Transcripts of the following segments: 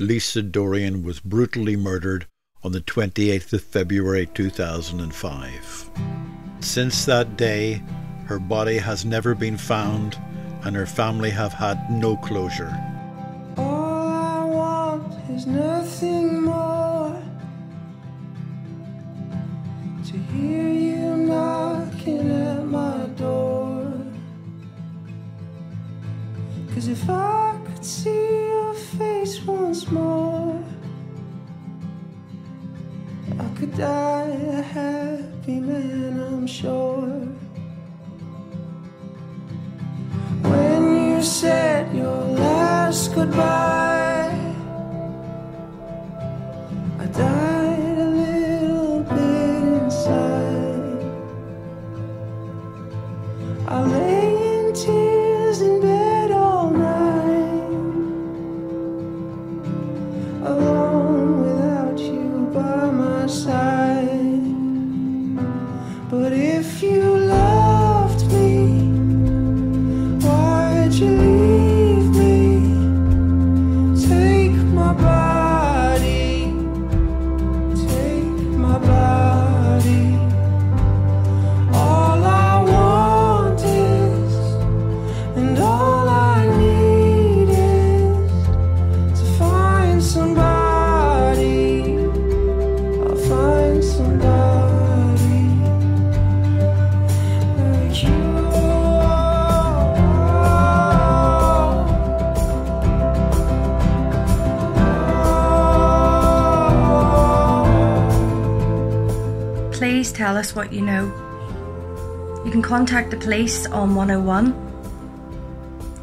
Lisa Dorrian was brutally murdered on the 28th of February 2005. Since that day, her body has never been found and her family have had no closure. All I want is nothing more to hear you knocking at my door. Cause if I could see face once more, I could die a happy man, I'm sure. When you said your last goodbye, I died a little bit inside. I lay Please tell us what you know. You can contact the police on 101.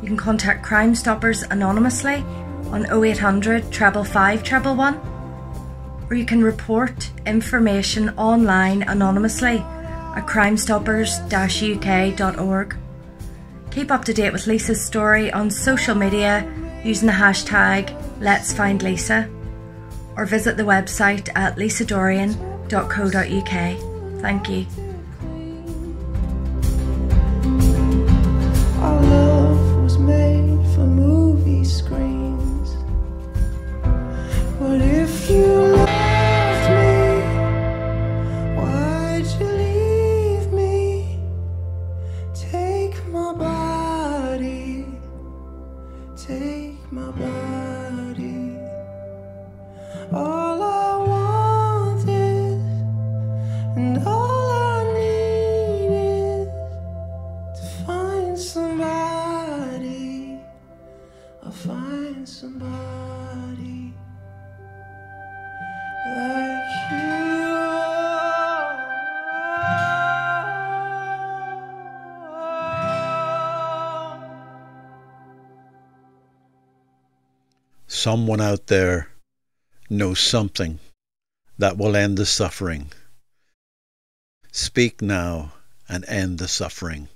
You can contact Crime Stoppers anonymously on 0800 treble 5 treble 1. Or you can report information online anonymously at crimestoppers-uk.org. Keep up to date with Lisa's story on social media using the hashtag Let's Find Lisa or visit the website at lisadorrian.co.uk. Thank you. Our love was made for movie screens. But if you loved me, why'd you leave me? Take my body, take my body. Someone out there knows something that will end the suffering. Speak now and end the suffering.